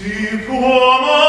Si può